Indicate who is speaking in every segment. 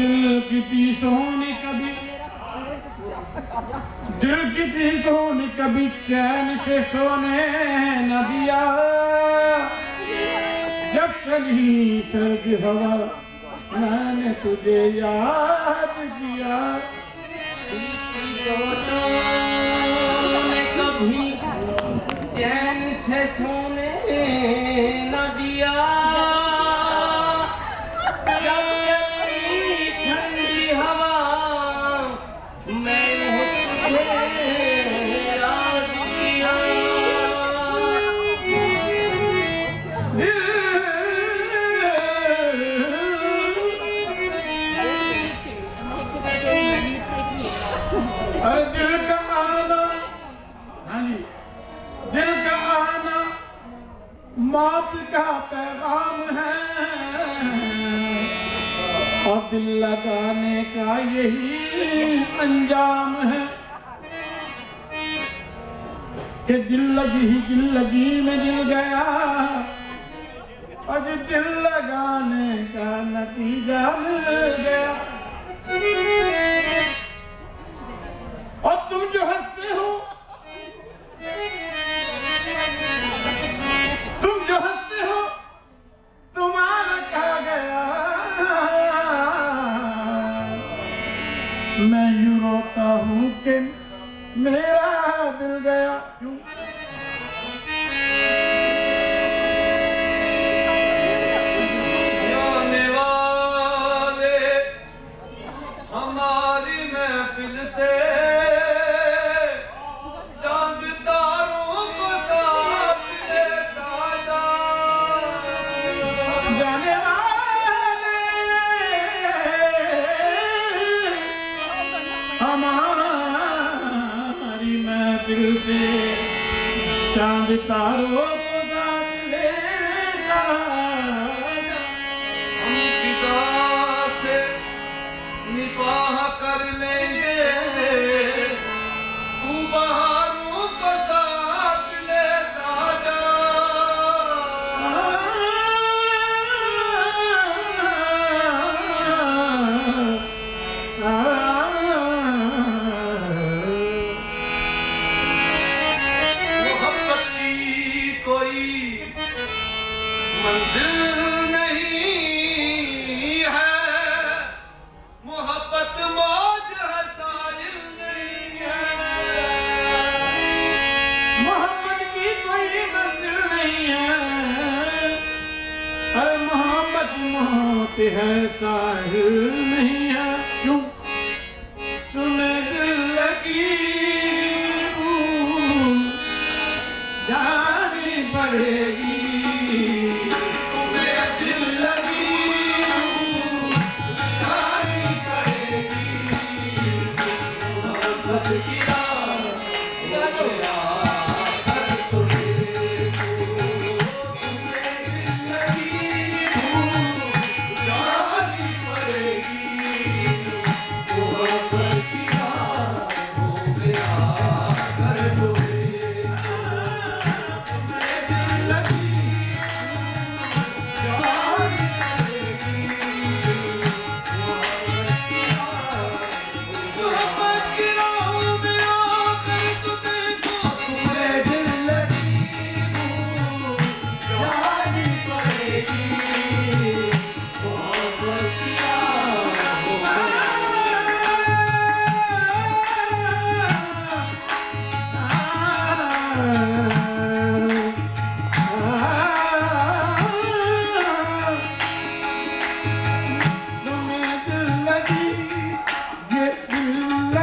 Speaker 1: दिल की तीसों कभी, दिल की तीसों कभी चैन से सोने न दिया। जब चली सर्द हवा, मैंने तुझे याद किया।
Speaker 2: कभी
Speaker 1: मौत का पैगाम है। और दिल लगाने का यही अंजाम है। कि दिल लगी ही दिल लगी में दिल गया। और दिल लगाने का नतीजा मिल गया। मैं यूँ रोता हूँ कि मेरा दिल गया क्यों
Speaker 3: चाँद तारों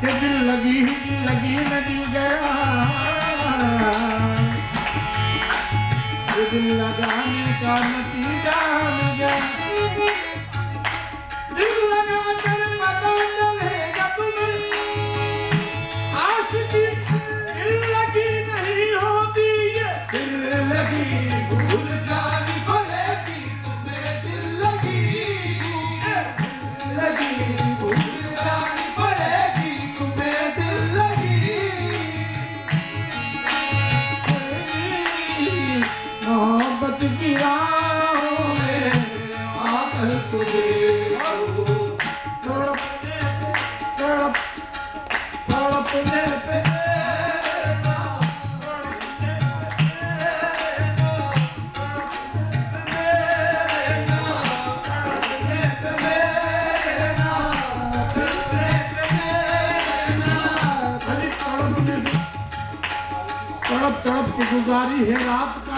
Speaker 3: कि
Speaker 1: दिल लगी
Speaker 3: लगी मैं दिल
Speaker 1: गया दिल लगाने का नतीजा मिल गया। दिल लगा पता चलेगा दिल लगी नहीं होती है
Speaker 3: दिल लगी, भूल
Speaker 1: मत तड़प तड़प गुजारी है रात का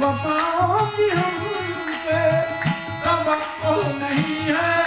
Speaker 1: बताओ कि हम उनके तवक्को नहीं है।